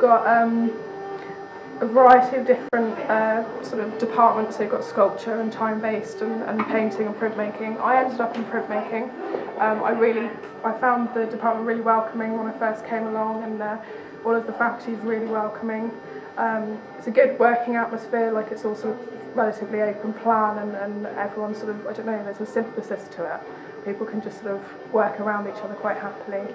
got um, a variety of different uh, sort of departments. They've got sculpture and time-based and, and painting and printmaking. I ended up in printmaking. Um, I really, I found the department really welcoming when I first came along, and uh, all of the faculty is really welcoming. Um, it's a good working atmosphere. Like it's also relatively open plan, and, and everyone sort of, I don't know, there's a synthesis to it. People can just sort of work around each other quite happily.